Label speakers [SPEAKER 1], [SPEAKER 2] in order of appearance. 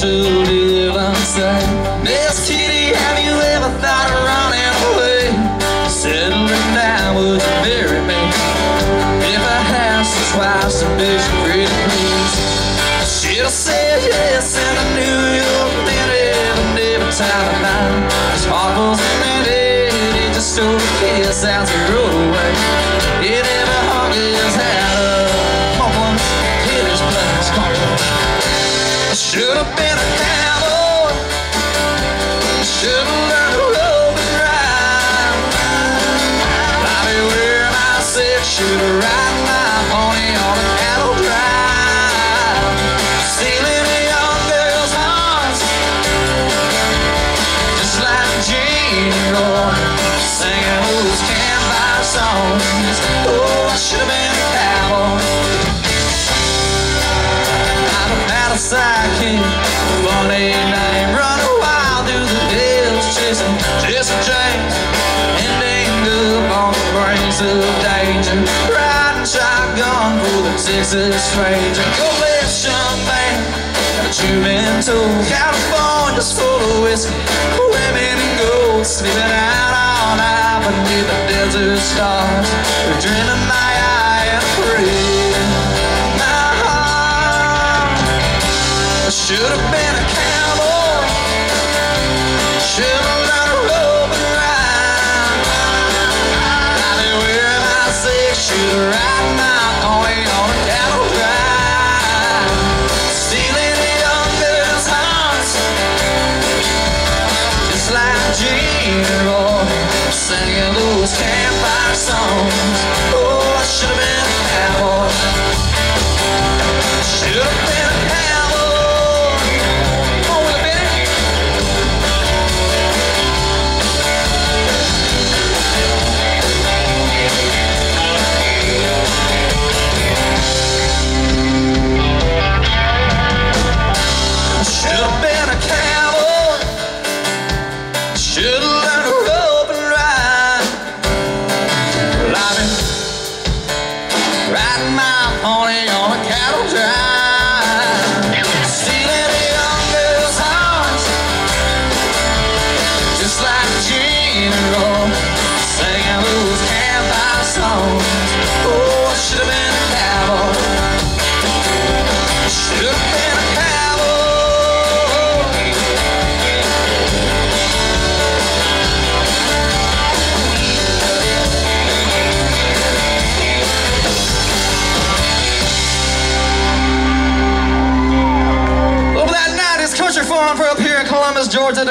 [SPEAKER 1] should live unsaid. Miss Kitty, have you ever thought of running away? Settling down, would you marry me? If I asked you twice, and beg you pretty please. I have said yes, and I knew you meant it. And every time I his heart wasn't ready. He just a kiss as he rode away. Should have sidekick, funny name, wild through the hills, chasing ending up on the of danger, riding shotgun for the Texas Ranger. A two-man. California's full of whiskey, women and gold, sleeping out all night beneath the desert stars, dreaming should have been a cowboy. Should have learned to rope and ride. I'd be wearing my pony on a cattle stealing the young girls' hearts, just like Gene singing those campfire songs. Should have Georgia tonight.